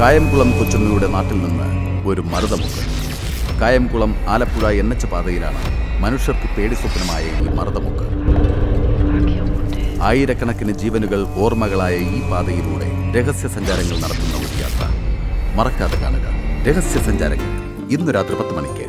കായംകുളം കൊച്ചുമ്മയുടെ നാട്ടിൽ നിന്ന് ഒരു മറുതമുക്ക് കായംകുളം ആലപ്പുഴ എൻ എച്ച് പാതയിലാണ് മനുഷ്യർക്ക് പേടിസ്വപ്നമായ ഈ മറുതമുക്ക് ആയിരക്കണക്കിന് ജീവനുകൾ ഓർമ്മകളായ ഈ പാതയിലൂടെ രഹസ്യ സഞ്ചാരങ്ങൾ നടത്തുന്ന ഒരു യാത്ര. മറക്കാതെ കാണുക. രഹസ്യ സഞ്ചാരങ്ങൾ ഇന്ന് രാത്രി പത്ത് മണിക്ക്.